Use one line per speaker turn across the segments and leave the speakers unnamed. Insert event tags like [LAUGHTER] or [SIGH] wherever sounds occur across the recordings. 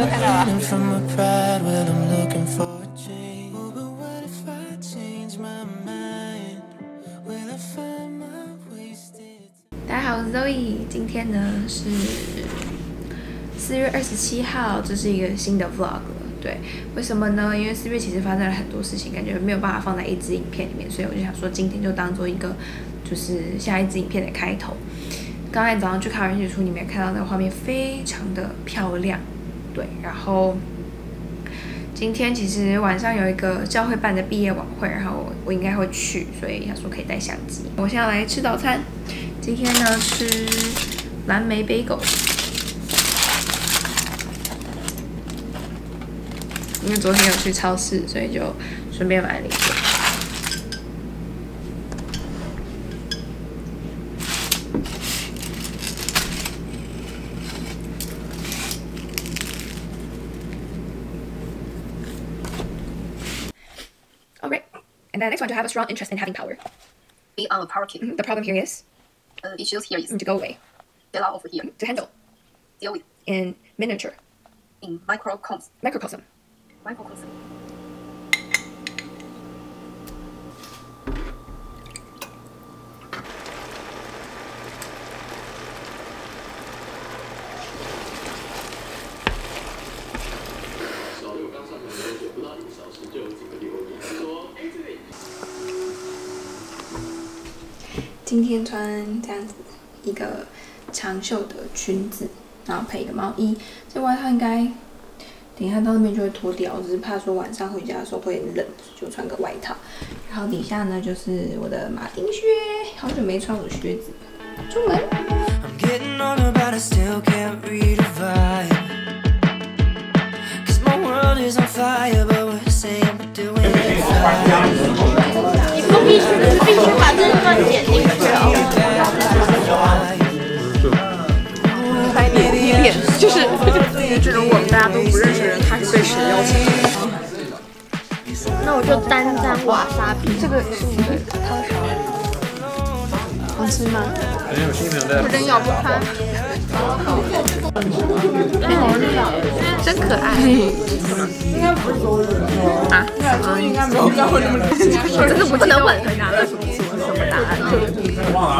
大家好，我是 Zoe，今天呢是四月二十七号，这是一个新的 vlog。对，为什么呢？因为四月其实发生了很多事情，感觉没有办法放在一支影片里面，所以我就想说今天就当做一个就是下一支影片的开头。刚才早上去看完日出，你们也看到那个画面非常的漂亮，对。然后今天其实晚上有一个教会办的毕业晚会，然后我我应该会去，所以想说可以带相机。我现在来吃早餐，今天呢吃蓝莓 bagel。因为昨天有去超市，所以就顺便买了一个。Next one to have a strong interest in having power.
Be on a power kick.
The problem here is
Uh, issues here is
to go away,
get out of here.
to handle
Deal with
in miniature,
in microcosm.
microcosm.
Microcosm.
今天穿这样子一个长袖的裙子，然后配一个毛衣。这外套应该等一下到那边就会脱掉，只是怕说晚上回家的时候会冷，就穿个外套。然后底下呢就是我的马丁靴，好久没穿我的靴子，出门。
I'm
都必须必须把这段剪进去啊！
拍你你脸就是对于这种我们大家都不认识的人，他是被谁邀请的？
那我就单张瓦莎比，
这个是他的。好吃吗？
我人咬不开。
真可爱。啊？应该没有我真的不能问回答了什么什么答案。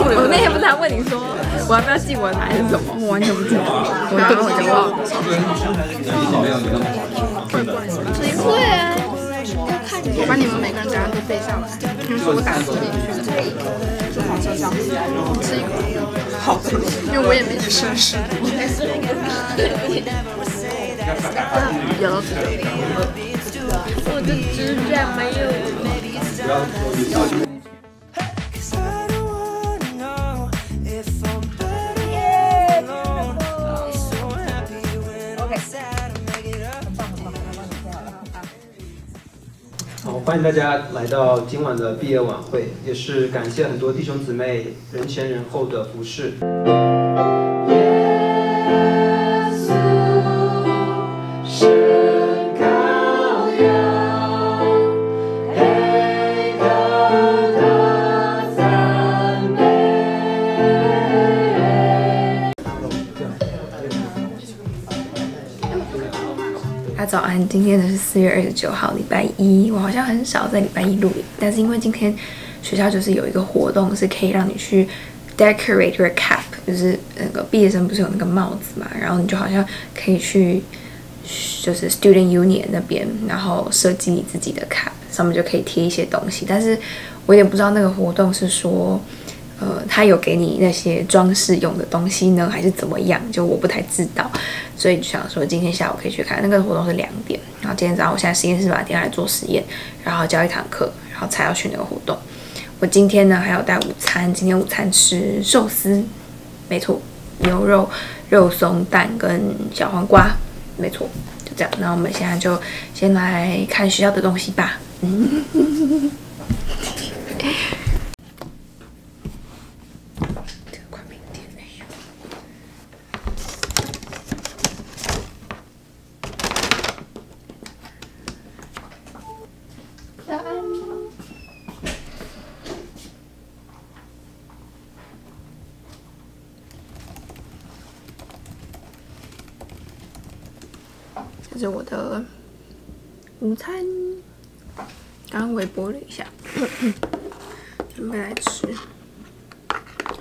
我那天不是还问你说我要不要记我的答案是什么？我完全不记得，我然后我就忘了。
谁会啊？我把你们每个人答案都背下来，因为说我打字进去，就好像这样子。吃一口。好的，因为我也没吃试过。
有。
我的指甲没有。
欢迎大家来到今晚的毕业晚会，也是感谢很多弟兄姊妹人前人后的服侍。
今天呢是四月二十九号，礼拜一。我好像很少在礼拜一录影，但是因为今天学校就是有一个活动，是可以让你去 decorate your cap，就是那个毕业生不是有那个帽子嘛，然后你就好像可以去就是 student union 那边，然后设计你自己的 cap，上面就可以贴一些东西。但是我有点不知道那个活动是说。呃，他有给你那些装饰用的东西呢，还是怎么样？就我不太知道，所以就想说今天下午可以去看。那个活动是两点，然后今天早上我现在实验室把它定下来做实验，然后教一堂课，然后才要去那个活动。我今天呢还有带午餐，今天午餐吃寿司，没错，牛肉、肉松、蛋跟小黄瓜，没错，就这样。那我们现在就先来看学校的东西吧。嗯。这个快没电了哟
早安。
这是我的午餐，刚刚微波了一下，准备来吃。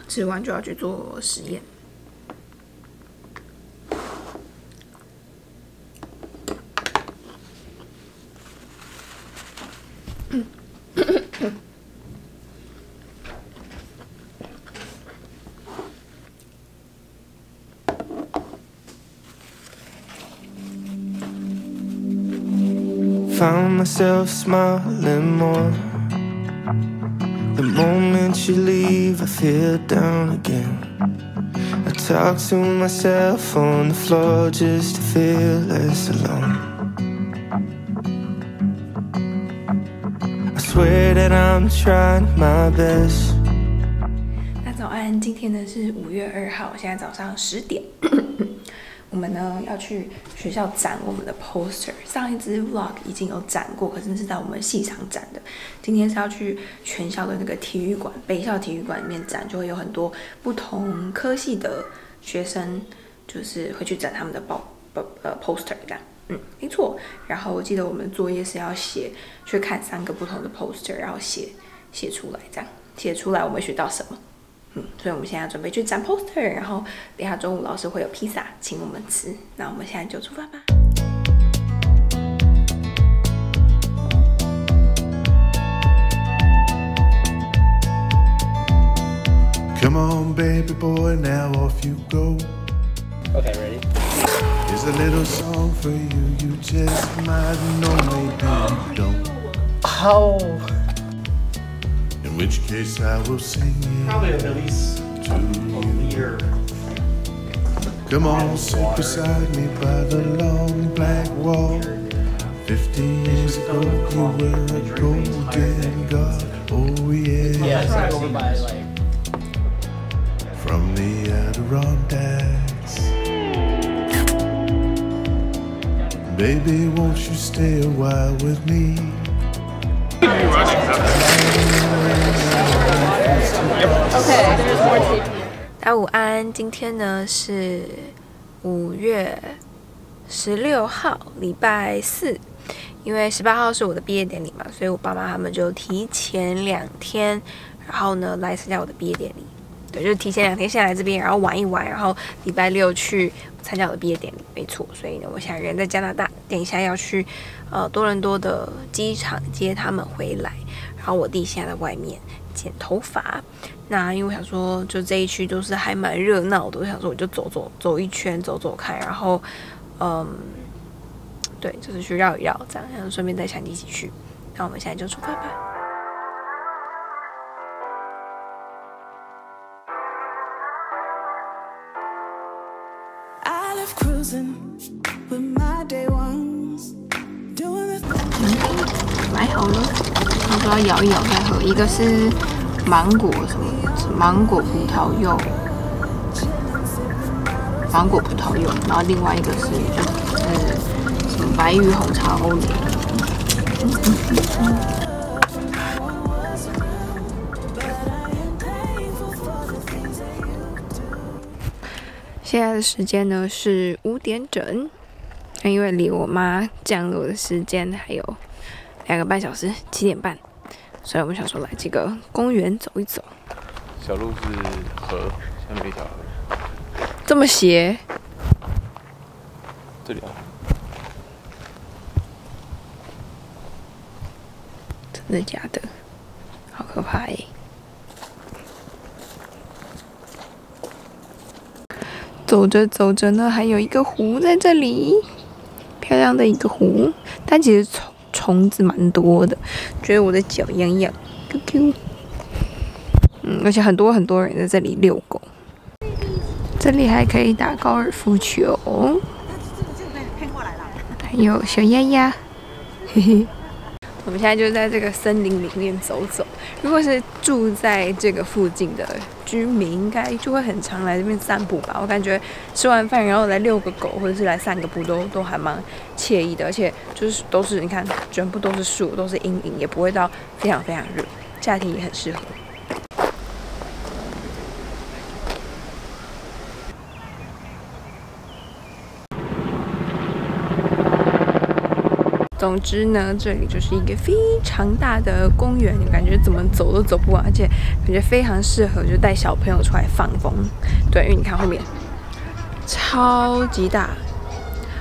吃完就要去做实验。
myself smiling more. The moment you leave, I feel down again. I talk to myself on the floor just to feel less alone. I swear that I'm trying my best.
大家早安，今天呢是五月二号，现在早上十点。 我们呢要去学校展我们的 poster。上一支 vlog 已经有展过，可是是在我们系场展的。今天是要去全校的那个体育馆，北校体育馆里面展，就会有很多不同科系的学生，就是会去展他们的报报呃 poster 这样。嗯，没错。然后我记得我们作业是要写，去看三个不同的 poster，然后写写出来，这样写出来我们学到什么。嗯，所以我们现在准备去展 poster，然后等下中午老师会有披萨请我们吃，那我们现在就出发吧。
Come on, baby boy, now off you go.
Okay, ready?
Here's a little song for you. You just might know, maybe you don't.
Oh,
which case, I will sing it
Probably at least
to
a
you.
year.
Come on, sit beside me by the long black wall. Fifty years ago, you were a golden god. Oh, yeah.
yeah, it's like over by like.
From the Adirondacks. Baby, won't you stay a while with me?
大家午安，今天呢是五月十六号，礼拜四。因为十八号是我的毕业典礼嘛，所以我爸妈他们就提前两天，然后呢来参加我的毕业典礼。对，就是提前两天先来这边，然后玩一玩，然后礼拜六去参加我的毕业典礼，没错。所以呢，我现在人在加拿大，等一下要去呃多伦多的机场接他们回来，然后我弟现在在外面剪头发。那因为我想说，就这一区都是还蛮热闹的，我想说我就走走走一圈，走走看，然后嗯，对，就是去绕一绕，这样，然后顺便带相机一起去。那我们现在就出发吧。买 [LAUGHS] 好了，他说要摇一摇再喝。一个是芒果什么，芒果葡萄柚，芒果葡萄柚，然后另外一个是就是什么白玉红茶欧蕾。现在的时间呢是五点整，因为离我妈降落的时间还有两个半小时，七点半，所以我们想说来这个公园走一走。
小路是河，下面一条河，
这么斜，
这里啊，
真的假的？好可怕欸！走着走着呢，还有一个湖在这里，漂亮的一个湖，但其实虫虫子蛮多的，觉得我的脚痒痒，QQ。嗯，而且很多很多人在这里遛狗，这里还可以打高尔夫球，还有小鸭鸭，嘿嘿。我们现在就在这个森林里面走走。如果是住在这个附近的居民，应该就会很常来这边散步吧。我感觉吃完饭然后来遛个狗，或者是来散个步，都都还蛮惬意的。而且就是都是你看，全部都是树，都是阴影，也不会到非常非常热，夏天也很适合。总之呢，这里就是一个非常大的公园，感觉怎么走都走不完，而且感觉非常适合就带小朋友出来放风。对，因为你看后面超级大，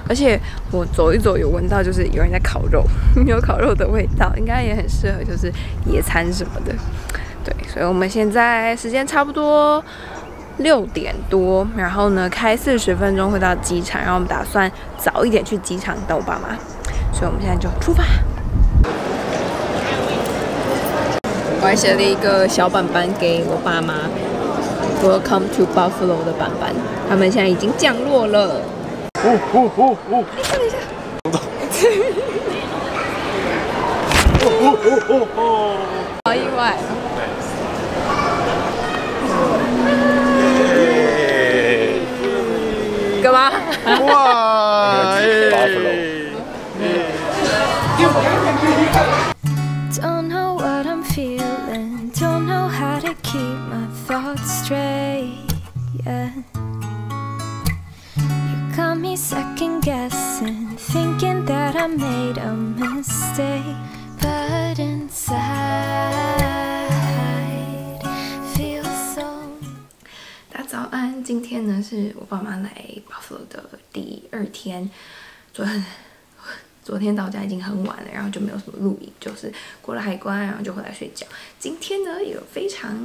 而且我走一走有闻到就是有人在烤肉，有烤肉的味道，应该也很适合就是野餐什么的。对，所以我们现在时间差不多六点多，然后呢开四十分钟会到机场，然后我们打算早一点去机场等我爸妈，所以我们现在就出发。我还写了一个小板板给我爸妈，Welcome to Buffalo 的板板，他们现在已经降落了。
哦哦哦哦！
你看一下。
哦哦哦哦！
好意外。干嘛？
哇！
今天呢是我爸妈来 Buffalo 的第二天。昨天昨天到家已经很晚了，然后就没有什么录影，就是过了海关，然后就回来睡觉。今天呢有非常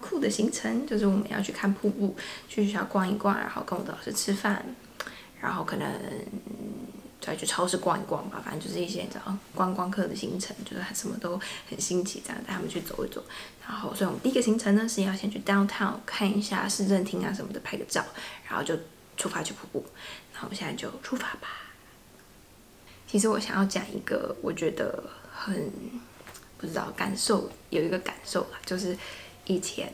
酷的行程，就是我们要去看瀑布，去学校逛一逛，然后跟我的老师吃饭，然后可能再去超市逛一逛吧，反正就是一些你知道观光客的行程，就是什么都很新奇，这样带他们去走一走。然后，所以我们第一个行程呢是要先去 downtown 看一下市政厅啊什么的，拍个照，然后就出发去瀑布。那我们现在就出发吧。其实我想要讲一个我觉得很不知道感受，有一个感受啦，就是以前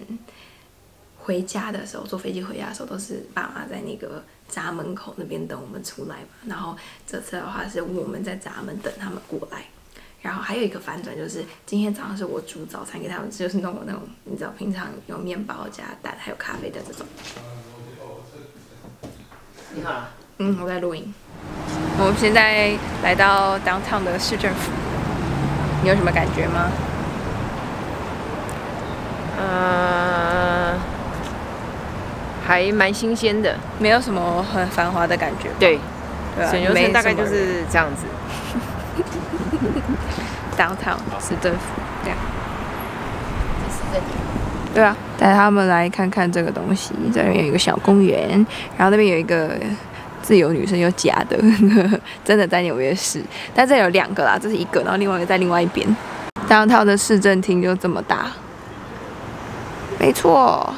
回家的时候，坐飞机回家的时候，都是爸妈在那个闸门口那边等我们出来嘛。然后这次的话是我们在闸门等他们过来。然后还有一个反转就是，今天早上是我煮早餐给他们吃，就是弄我那种你知道平常有面包加蛋还有咖啡的这种。
你好。
嗯，我在录音。我们现在来到 downtown 的市政府，你有什么感觉吗？
呃，还蛮新鲜的，
没有什么很繁华的感觉。
对，
对啊，
城大概就是这样子。[LAUGHS]
downtown 市政府这样。对啊，带他们来看看这个东西。这里面有一个小公园，然后那边有一个自由女神，有假的，[LAUGHS] 真的在纽约市。但这有两个啦，这是一个，然后另外一个在另外一边。downtown 的市政厅就这么大，没错。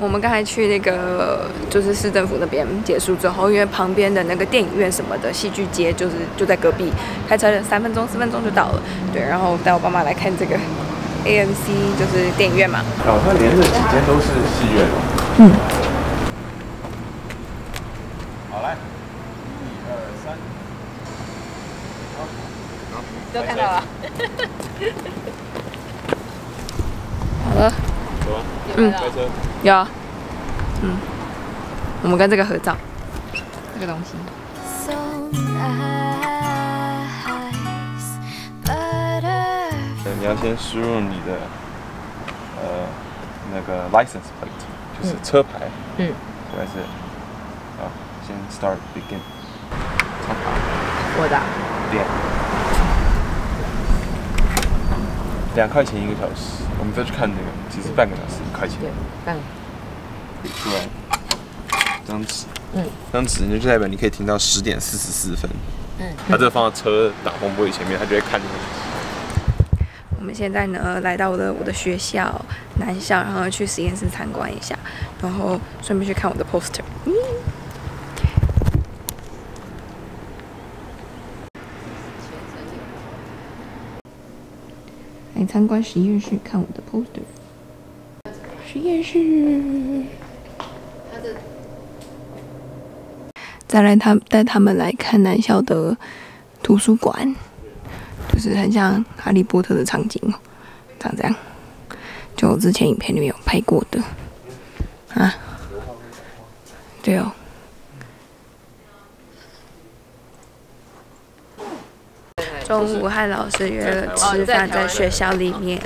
我们刚才去那个就是市政府那边结束之后，因为旁边的那个电影院什么的戏剧街就是就在隔壁，开车三分钟四分钟就到了。对，然后带我爸妈来看这个 [LAUGHS] AMC 就是电影院嘛。
哦，它连着几间都是戏院哦。
嗯。
好来，一二三，
都看到了。嗯。有啊。嗯。我们跟这个合照。这个东西。
你要先输入你的呃那个 license plate，就是车牌。
嗯。
应该是，好，先 start begin。
我的啊。
两。块钱一个小时，我们再去看那个，其实半个小时一块钱。
对，半个。
比出来，这张纸，
嗯，
这张纸就代表你可以停到十点四十四分。
嗯
它这个放到车挡风玻璃前面，它就会看你。
我们现在呢来到了我的学校南校，然后去实验室参观一下，然后顺便去看我的 poster。嗯来参观实验室，看我的 poster。实验室。再来他带他们来看南校的图书馆。就是很像哈利波特的场景哦，长这样，就我之前影片里面有拍过的啊，对哦，中午和老师约了吃饭，在学校里面。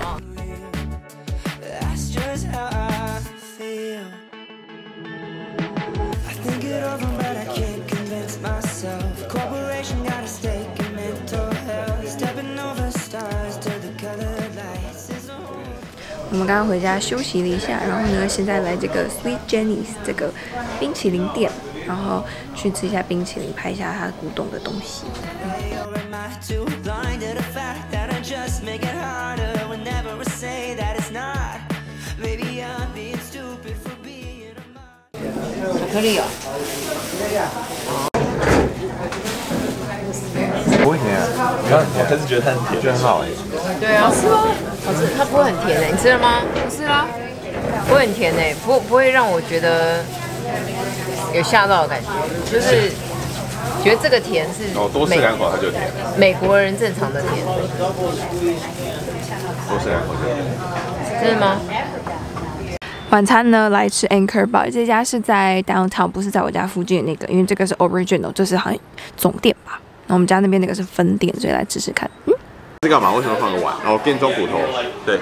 我们刚刚回家休息了一下，然后呢，现在来这个 Sweet Jenny's 这个冰淇淋店，然后去吃一下冰淇淋，拍一下它古董的东西。
Or
不会甜啊，你看我还是觉得它很甜，觉得很好哎。
对啊，是吗？好吃，它不会很甜的，你吃了吗？不是啦，不会很甜的，不不会让我觉得有吓到的感觉，就是觉得这个甜是
哦，多吃两口它就甜，
美国人正常的甜，
多吃两口就甜。
真的吗？
晚餐呢，来吃 Anchor Bar，这家是在 downtown，不是在我家附近的那个，因为这个是 original，这是好像总店吧。那我们家那边那个是分店，所以来试试看。嗯，
是干嘛？为什么放个碗？然后变装骨头？对。